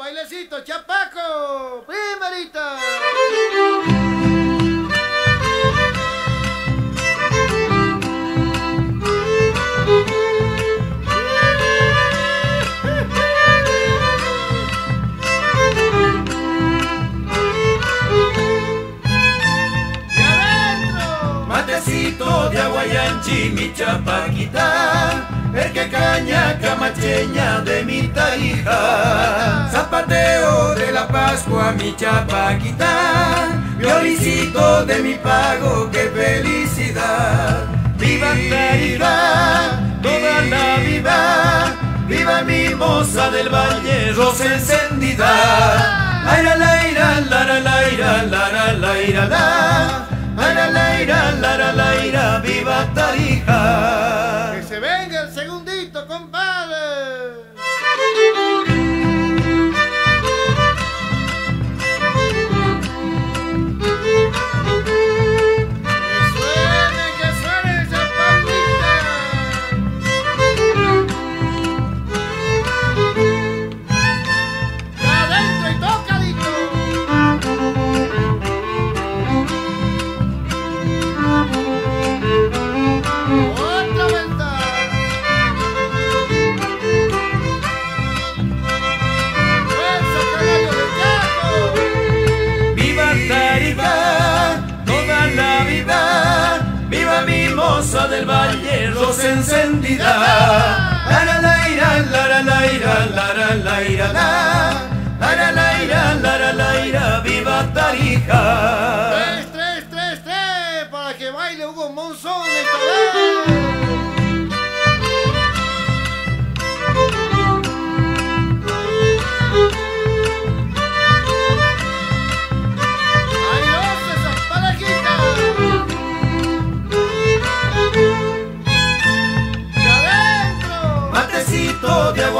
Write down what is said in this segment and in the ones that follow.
Bailecito, chapaco, primerita. Matecito de aguayanchi, mi chapaquita, el que caña camacheña de mi tarija. Pascua, mi chapaquita, violicito de mi pago, qué felicidad. Viva Tarija, toda la viva mi moza del valle, rosa encendida. Laira, laira, lara, laira, lara, laira, la. Laira, laira, lara, laira, viva Tarija. Que se venga el segundito, compadre. Moza del valle, rosa encendida. Lara, laira, lara, laira, lara, laira, la. Lara, laira, lara, laira, viva Tarija. Tres, tres, tres, tres, para que baile Hugo Monzón esta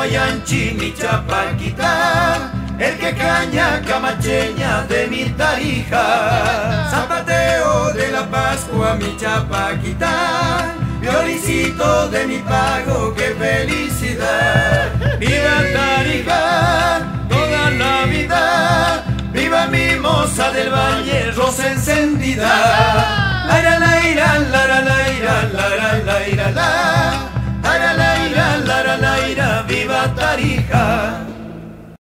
Aguayanchi, mi chapaquita, el que caña camacheña de mi tarija. Zapateo de la Pascua, mi chapaquita, violicito de mi pago, qué felicidad. Viva Tarija, toda la vida, viva mi moza del valle, rosa encendida.